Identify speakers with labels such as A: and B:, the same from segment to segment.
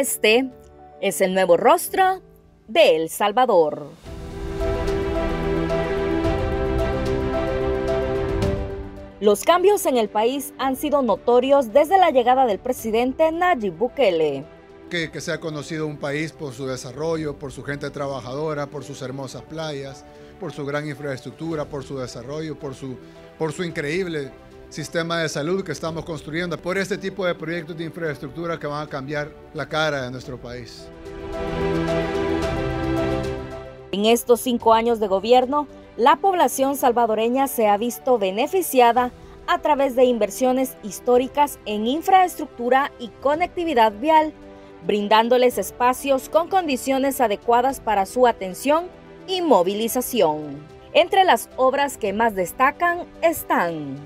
A: Este es el nuevo rostro de El Salvador. Los cambios en el país han sido notorios desde la llegada del presidente Nayib Bukele.
B: Que, que sea conocido un país por su desarrollo, por su gente trabajadora, por sus hermosas playas, por su gran infraestructura, por su desarrollo, por su, por su increíble sistema de salud que estamos construyendo, por este tipo de proyectos de infraestructura que van a cambiar la cara de nuestro país.
A: En estos cinco años de gobierno, la población salvadoreña se ha visto beneficiada a través de inversiones históricas en infraestructura y conectividad vial, brindándoles espacios con condiciones adecuadas para su atención y movilización. Entre las obras que más destacan están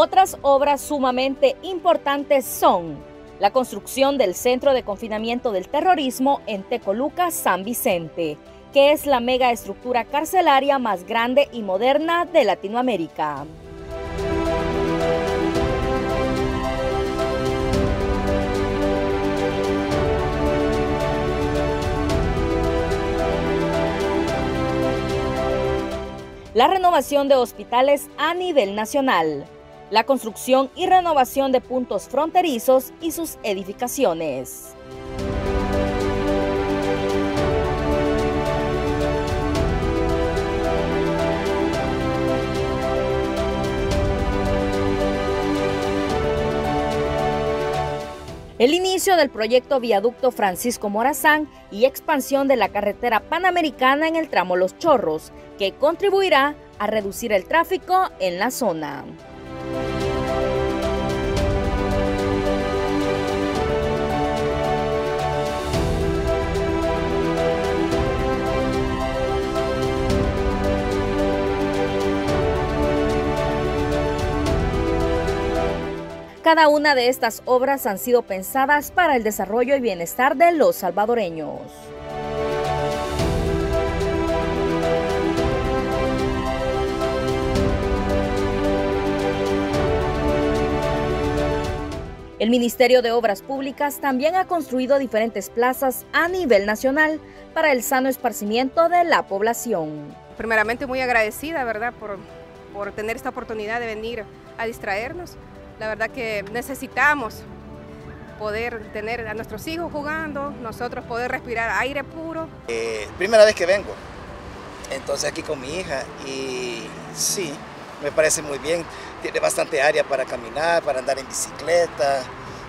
A: Otras obras sumamente importantes son la construcción del Centro de Confinamiento del Terrorismo en Tecoluca, San Vicente, que es la mega estructura carcelaria más grande y moderna de Latinoamérica. La renovación de hospitales a nivel nacional la construcción y renovación de puntos fronterizos y sus edificaciones. El inicio del proyecto Viaducto Francisco Morazán y expansión de la carretera panamericana en el tramo Los Chorros, que contribuirá a reducir el tráfico en la zona. Cada una de estas obras han sido pensadas para el desarrollo y bienestar de los salvadoreños. El Ministerio de Obras Públicas también ha construido diferentes plazas a nivel nacional para el sano esparcimiento de la población.
C: Primeramente muy agradecida, ¿verdad?, por, por tener esta oportunidad de venir a distraernos. La verdad que necesitamos poder tener a nuestros hijos jugando, nosotros poder respirar aire puro.
D: Eh, primera vez que vengo, entonces aquí con mi hija y sí, me parece muy bien. Tiene bastante área para caminar, para andar en bicicleta,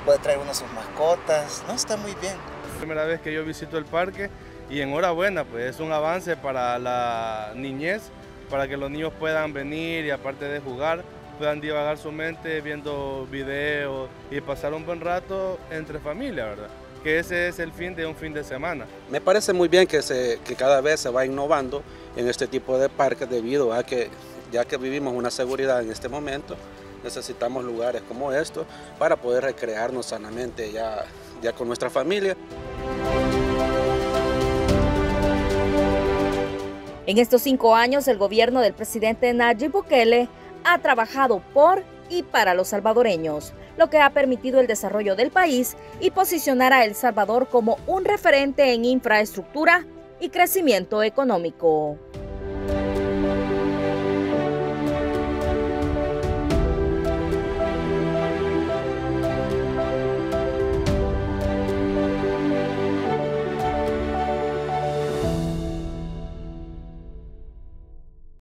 D: puede traer unas sus mascotas, no, está muy bien.
E: Primera vez que yo visito el parque y enhorabuena, pues es un avance para la niñez, para que los niños puedan venir y aparte de jugar, puedan divagar su mente viendo videos y pasar un buen rato entre familia, ¿verdad? Que ese es el fin de un fin de semana.
F: Me parece muy bien que, se, que cada vez se va innovando en este tipo de parques debido a que ya que vivimos una seguridad en este momento, necesitamos lugares como estos para poder recrearnos sanamente ya, ya con nuestra familia.
A: En estos cinco años, el gobierno del presidente Nayib Bukele ha trabajado por y para los salvadoreños, lo que ha permitido el desarrollo del país y posicionar a El Salvador como un referente en infraestructura y crecimiento económico.